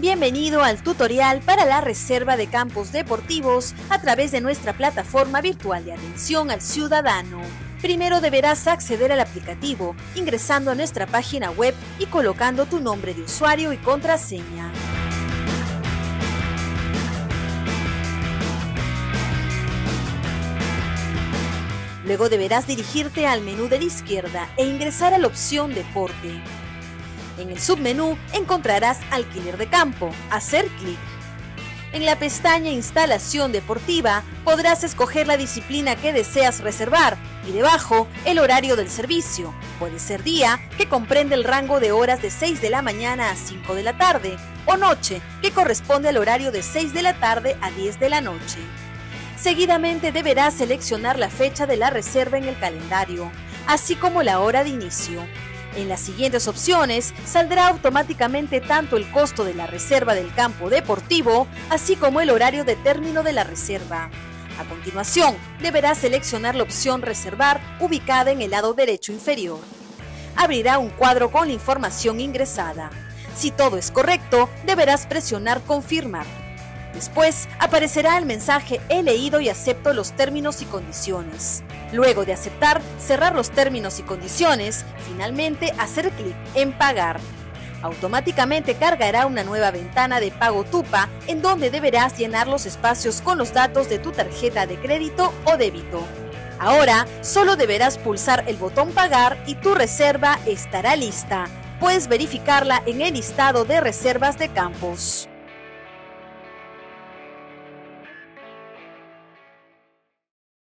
Bienvenido al tutorial para la reserva de campos deportivos a través de nuestra plataforma virtual de atención al ciudadano. Primero deberás acceder al aplicativo ingresando a nuestra página web y colocando tu nombre de usuario y contraseña. Luego deberás dirigirte al menú de la izquierda e ingresar a la opción Deporte. En el submenú encontrarás Alquiler de campo, hacer clic. En la pestaña Instalación deportiva podrás escoger la disciplina que deseas reservar y debajo el horario del servicio. Puede ser día, que comprende el rango de horas de 6 de la mañana a 5 de la tarde, o noche, que corresponde al horario de 6 de la tarde a 10 de la noche. Seguidamente deberás seleccionar la fecha de la reserva en el calendario, así como la hora de inicio. En las siguientes opciones saldrá automáticamente tanto el costo de la reserva del campo deportivo, así como el horario de término de la reserva. A continuación, deberás seleccionar la opción Reservar ubicada en el lado derecho inferior. Abrirá un cuadro con la información ingresada. Si todo es correcto, deberás presionar Confirmar. Después aparecerá el mensaje He leído y acepto los términos y condiciones. Luego de aceptar, cerrar los términos y condiciones, finalmente hacer clic en Pagar. Automáticamente cargará una nueva ventana de pago Tupa en donde deberás llenar los espacios con los datos de tu tarjeta de crédito o débito. Ahora solo deberás pulsar el botón Pagar y tu reserva estará lista. Puedes verificarla en el listado de reservas de campos.